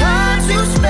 time you spend